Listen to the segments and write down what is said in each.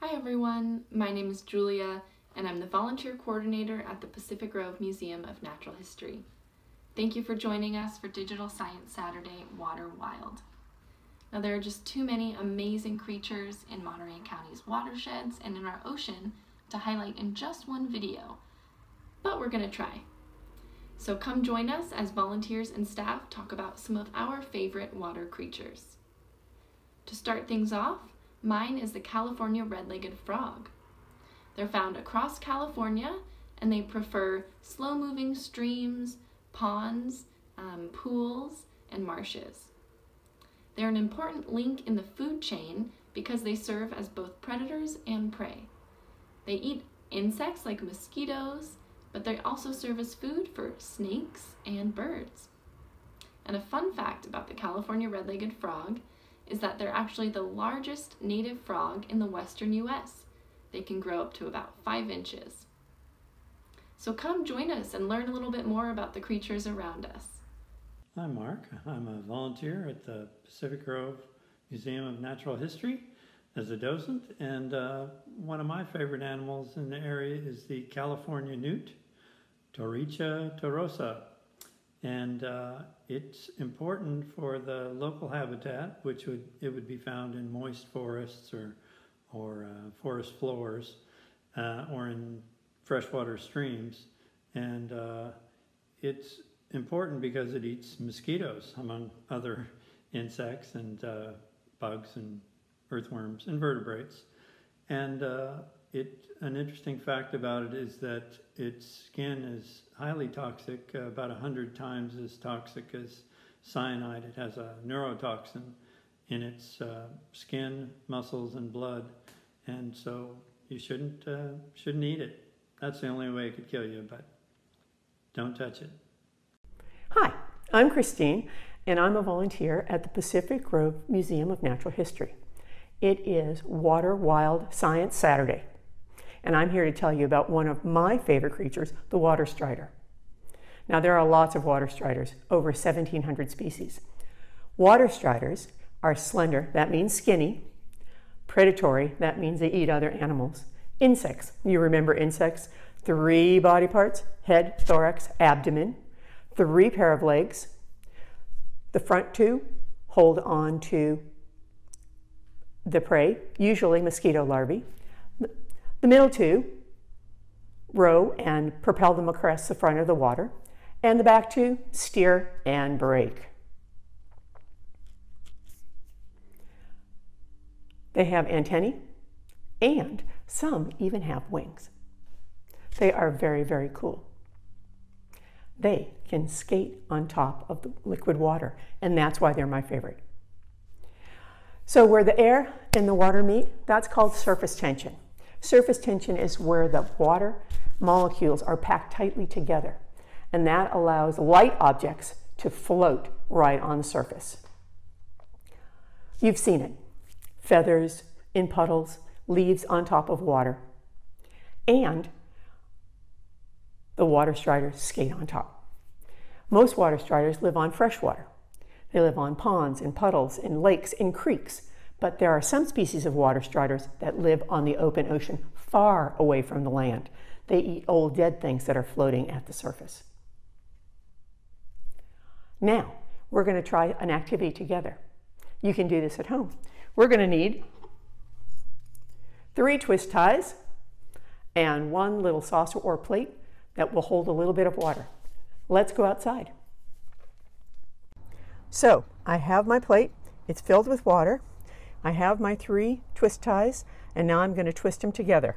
Hi everyone, my name is Julia and I'm the volunteer coordinator at the Pacific Grove Museum of Natural History. Thank you for joining us for Digital Science Saturday Water Wild. Now there are just too many amazing creatures in Monterey County's watersheds and in our ocean to highlight in just one video, but we're to try. So come join us as volunteers and staff talk about some of our favorite water creatures. To start things off, mine is the California red-legged frog. They're found across California and they prefer slow-moving streams, ponds, um, pools, and marshes. They're an important link in the food chain because they serve as both predators and prey. They eat insects like mosquitoes, but they also serve as food for snakes and birds. And a fun fact about the California red-legged frog is that they're actually the largest native frog in the western US. They can grow up to about five inches. So come join us and learn a little bit more about the creatures around us. I'm Mark. I'm a volunteer at the Pacific Grove Museum of Natural History as a docent, and uh, one of my favorite animals in the area is the California newt, Taricha torosa. And uh, it's important for the local habitat, which would it would be found in moist forests or, or uh, forest floors, uh, or in freshwater streams. And uh, it's important because it eats mosquitoes, among other insects and uh, bugs and earthworms, invertebrates. And it, an interesting fact about it is that its skin is highly toxic, uh, about 100 times as toxic as cyanide. It has a neurotoxin in its uh, skin, muscles, and blood. And so you shouldn't, uh, shouldn't eat it. That's the only way it could kill you, but don't touch it. Hi, I'm Christine, and I'm a volunteer at the Pacific Grove Museum of Natural History. It is Water Wild Science Saturday, and I'm here to tell you about one of my favorite creatures, the water strider. Now, there are lots of water striders, over 1,700 species. Water striders are slender, that means skinny, predatory, that means they eat other animals, insects, you remember insects, three body parts, head, thorax, abdomen, three pair of legs. The front two hold on to the prey, usually mosquito larvae. The middle two row and propel them across the front of the water, and the back two steer and brake. They have antennae, and some even have wings. They are very, very cool. They can skate on top of the liquid water, and that's why they're my favorite. So where the air and the water meet, that's called surface tension. Surface tension is where the water molecules are packed tightly together, and that allows light objects to float right on the surface. You've seen it. Feathers in puddles, leaves on top of water, and the water striders skate on top. Most water striders live on fresh water. They live on ponds and puddles, in lakes, in creeks, but there are some species of water striders that live on the open ocean far away from the land. They eat old dead things that are floating at the surface. Now, we're going to try an activity together. You can do this at home. We're going to need three twist ties and one little saucer or plate that will hold a little bit of water. Let's go outside. So I have my plate, it's filled with water. I have my three twist ties, and now I'm going to twist them together.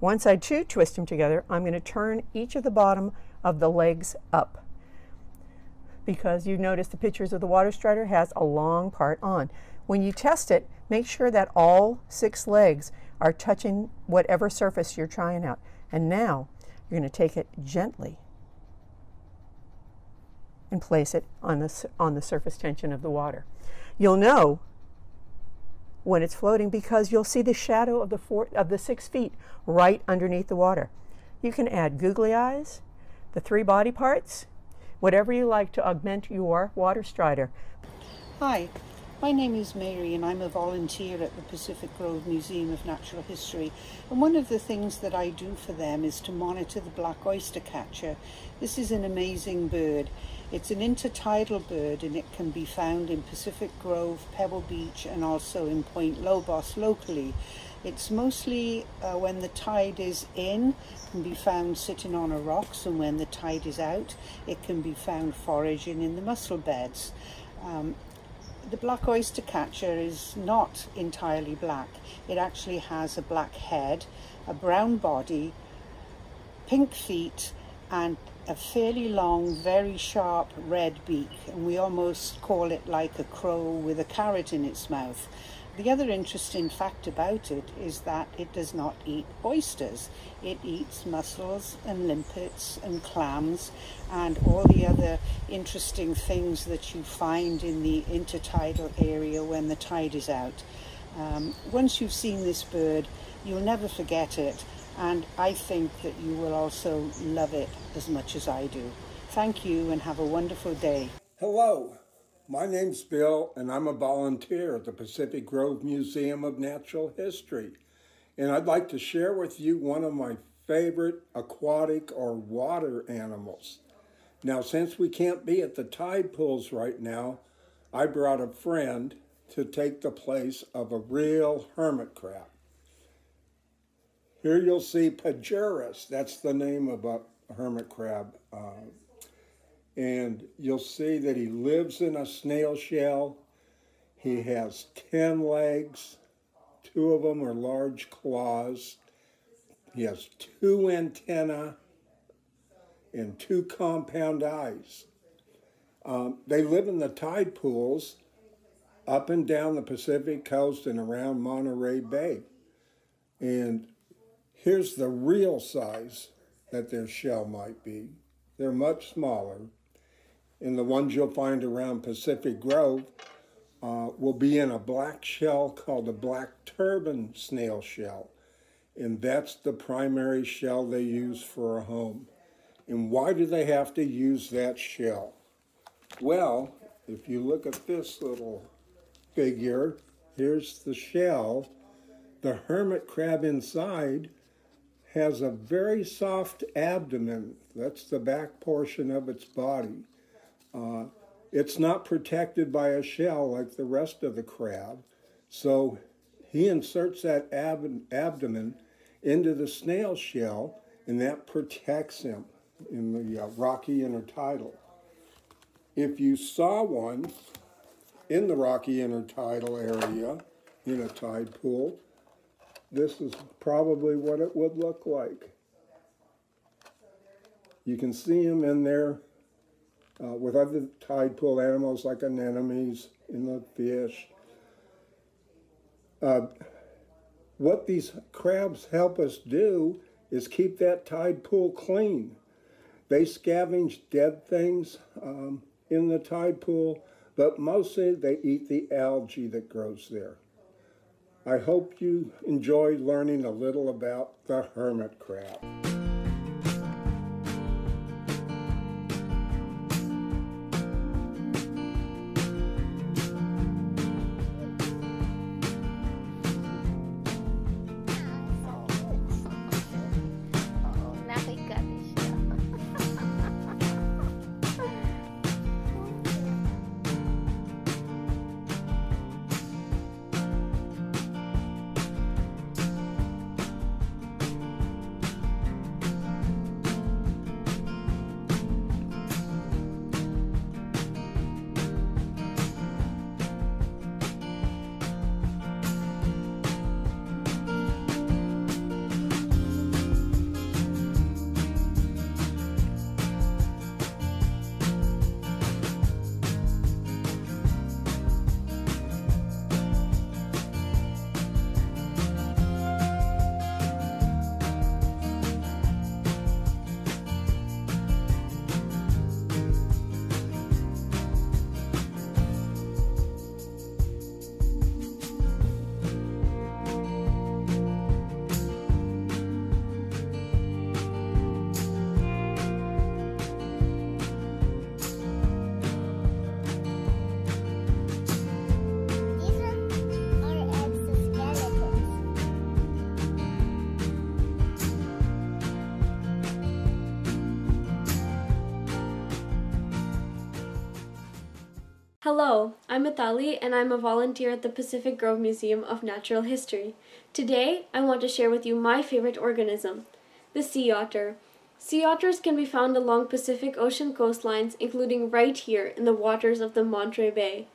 Once I do twist them together, I'm going to turn each of the bottom of the legs up. Because you notice the pictures of the water strider has a long part on. When you test it, make sure that all six legs are touching whatever surface you're trying out. And now you're going to take it gently and place it on the, on the surface tension of the water. You'll know when it's floating because you'll see the shadow of the, four, of the six feet right underneath the water. You can add googly eyes, the three body parts, whatever you like to augment your water strider. Hi, My name is Mary and I'm a volunteer at the Pacific Grove Museum of Natural History and one of the things that I do for them is to monitor the black oyster catcher. This is an amazing bird. It's an intertidal bird and it can be found in Pacific Grove, Pebble Beach and also in Point Lobos locally. It's mostly uh, when the tide is in, it can be found sitting on a rocks and when the tide is out, it can be found foraging in the mussel beds. Um, the black oyster catcher is not entirely black. It actually has a black head, a brown body, pink feet, and a fairly long, very sharp red beak. And we almost call it like a crow with a carrot in its mouth. The other interesting fact about it is that it does not eat oysters. It eats mussels and limpets and clams and all the other interesting things that you find in the intertidal area when the tide is out. Um, once you've seen this bird, you'll never forget it and I think that you will also love it as much as I do. Thank you and have a wonderful day. Hello. My name's Bill, and I'm a volunteer at the Pacific Grove Museum of Natural History. And I'd like to share with you one of my favorite aquatic or water animals. Now, since we can't be at the tide pools right now, I brought a friend to take the place of a real hermit crab. Here you'll see Pagurus, that's the name of a hermit crab uh, and you'll see that he lives in a snail shell. He has 10 legs, two of them are large claws. He has two antennae and two compound eyes. Um, they live in the tide pools up and down the Pacific coast and around Monterey Bay. And here's the real size that their shell might be. They're much smaller and the ones you'll find around Pacific Grove uh, will be in a black shell called a black turban snail shell. And that's the primary shell they use for a home. And why do they have to use that shell? Well, if you look at this little figure, here's the shell. The hermit crab inside has a very soft abdomen. That's the back portion of its body. Uh, it's not protected by a shell like the rest of the crab. So he inserts that ab abdomen into the snail shell and that protects him in the uh, rocky intertidal. If you saw one in the rocky intertidal area in a tide pool, this is probably what it would look like. You can see them in there uh, with other tide pool animals like anemones in the fish. Uh, what these crabs help us do is keep that tide pool clean. They scavenge dead things um, in the tide pool, but mostly they eat the algae that grows there. I hope you enjoyed learning a little about the hermit crab. Hello, I'm Athali and I'm a volunteer at the Pacific Grove Museum of Natural History. Today, I want to share with you my favorite organism, the sea otter. Sea otters can be found along Pacific Ocean coastlines, including right here in the waters of the Monterey Bay.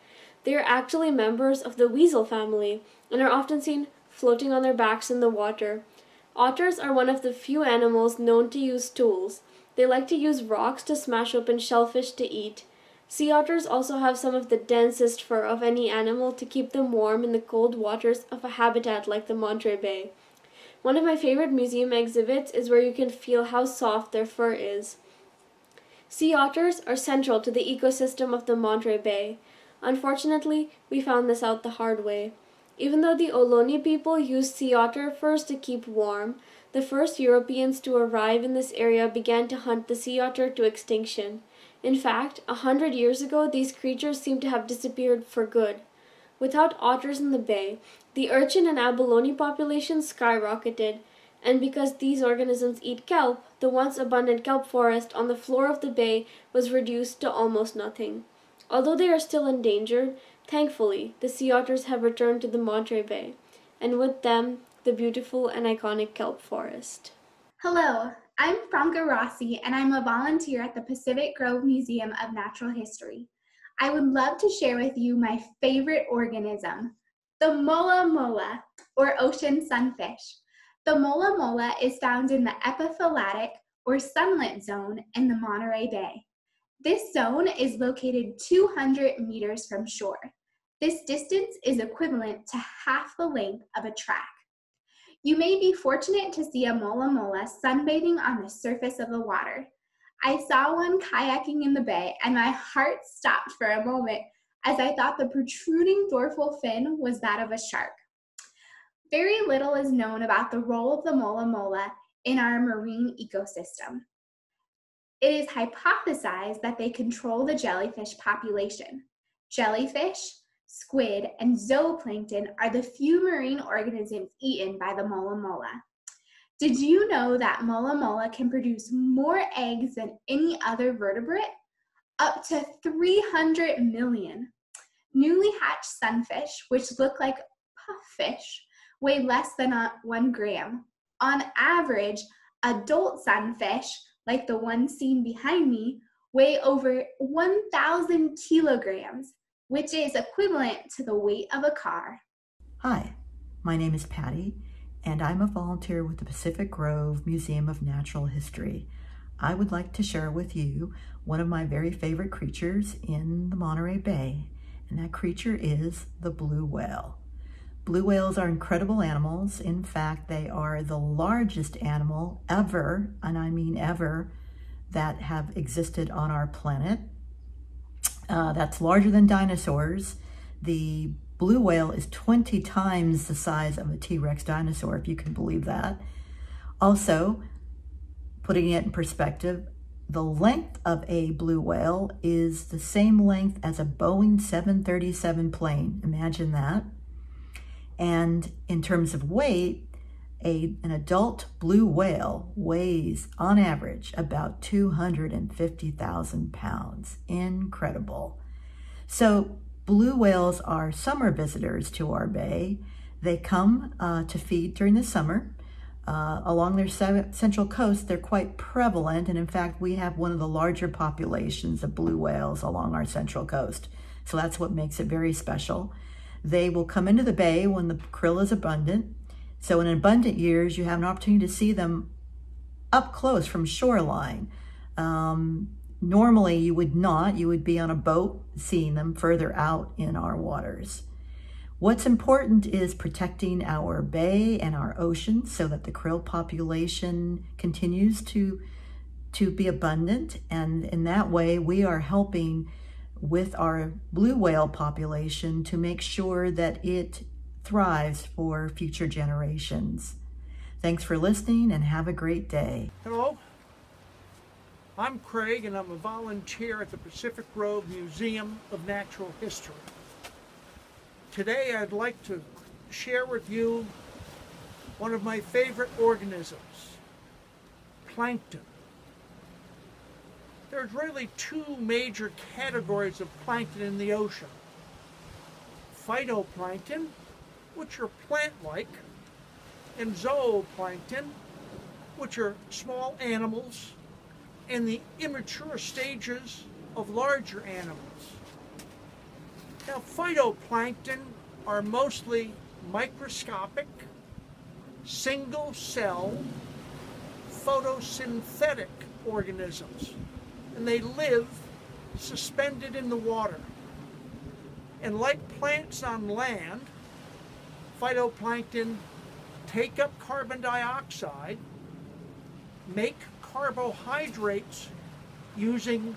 They are actually members of the weasel family and are often seen floating on their backs in the water. Otters are one of the few animals known to use tools. They like to use rocks to smash open shellfish to eat. Sea otters also have some of the densest fur of any animal to keep them warm in the cold waters of a habitat like the Monterey Bay. One of my favorite museum exhibits is where you can feel how soft their fur is. Sea otters are central to the ecosystem of the Monterey Bay. Unfortunately, we found this out the hard way. Even though the Ohlone people used sea otter furs to keep warm, the first Europeans to arrive in this area began to hunt the sea otter to extinction. In fact, a hundred years ago, these creatures seem to have disappeared for good. Without otters in the bay, the urchin and abalone populations skyrocketed, and because these organisms eat kelp, the once abundant kelp forest on the floor of the bay was reduced to almost nothing. Although they are still endangered, thankfully, the sea otters have returned to the Monterey Bay, and with them, the beautiful and iconic kelp forest. Hello, I'm Franca Rossi, and I'm a volunteer at the Pacific Grove Museum of Natural History. I would love to share with you my favorite organism, the mola mola, or ocean sunfish. The mola mola is found in the epipelagic or sunlit zone in the Monterey Bay. This zone is located 200 meters from shore. This distance is equivalent to half the length of a track. You may be fortunate to see a mola mola sunbathing on the surface of the water. I saw one kayaking in the bay, and my heart stopped for a moment as I thought the protruding dorsal fin was that of a shark. Very little is known about the role of the mola mola in our marine ecosystem. It is hypothesized that they control the jellyfish population. Jellyfish, squid, and zooplankton are the few marine organisms eaten by the mola mola. Did you know that mola mola can produce more eggs than any other vertebrate? Up to 300 million. Newly hatched sunfish, which look like puffish, weigh less than a, one gram. On average, adult sunfish, like the one seen behind me, weigh over 1,000 kilograms which is equivalent to the weight of a car. Hi, my name is Patty, and I'm a volunteer with the Pacific Grove Museum of Natural History. I would like to share with you one of my very favorite creatures in the Monterey Bay, and that creature is the blue whale. Blue whales are incredible animals. In fact, they are the largest animal ever, and I mean ever, that have existed on our planet. Uh, that's larger than dinosaurs. The blue whale is 20 times the size of a T-Rex dinosaur, if you can believe that. Also, putting it in perspective, the length of a blue whale is the same length as a Boeing 737 plane. Imagine that. And in terms of weight, a, an adult blue whale weighs, on average, about 250,000 pounds. Incredible. So blue whales are summer visitors to our bay. They come uh, to feed during the summer. Uh, along their central coast, they're quite prevalent, and in fact, we have one of the larger populations of blue whales along our central coast. So that's what makes it very special. They will come into the bay when the krill is abundant, so in abundant years, you have an opportunity to see them up close from shoreline. Um, normally you would not, you would be on a boat seeing them further out in our waters. What's important is protecting our bay and our ocean so that the krill population continues to, to be abundant. And in that way, we are helping with our blue whale population to make sure that it thrives for future generations. Thanks for listening and have a great day. Hello, I'm Craig and I'm a volunteer at the Pacific Grove Museum of Natural History. Today I'd like to share with you one of my favorite organisms, plankton. there's really two major categories of plankton in the ocean. Phytoplankton, which are plant-like, and zooplankton, which are small animals and the immature stages of larger animals. Now, phytoplankton are mostly microscopic, single cell, photosynthetic organisms, and they live suspended in the water. And like plants on land, phytoplankton take up carbon dioxide, make carbohydrates using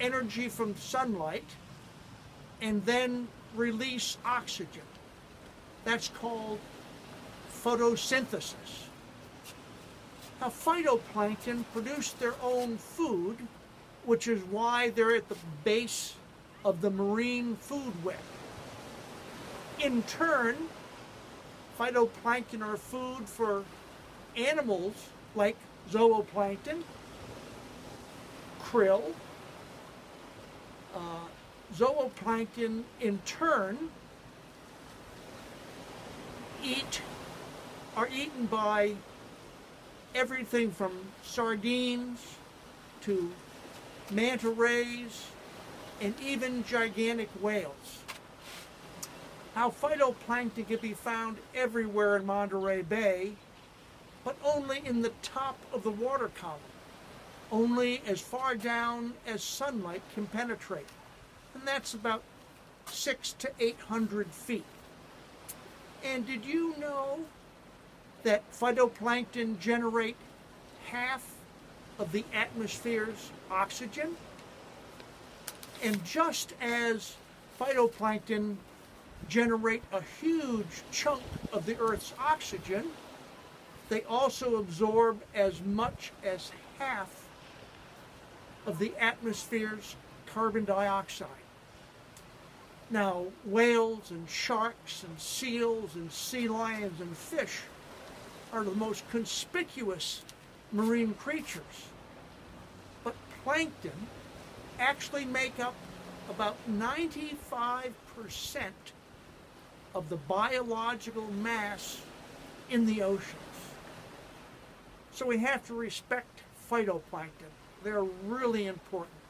energy from sunlight, and then release oxygen. That's called photosynthesis. Now, phytoplankton produce their own food, which is why they're at the base of the marine food web. In turn, phytoplankton are food for animals like zooplankton, krill. Uh, zooplankton, in turn, eat are eaten by everything from sardines to manta rays and even gigantic whales. Now, phytoplankton can be found everywhere in Monterey Bay, but only in the top of the water column, only as far down as sunlight can penetrate, and that's about six to eight hundred feet. And did you know that phytoplankton generate half of the atmosphere's oxygen? And just as phytoplankton generate a huge chunk of the Earth's oxygen, they also absorb as much as half of the atmosphere's carbon dioxide. Now, whales and sharks and seals and sea lions and fish are the most conspicuous marine creatures. But plankton actually make up about 95% of the biological mass in the oceans. So we have to respect phytoplankton. They're really important.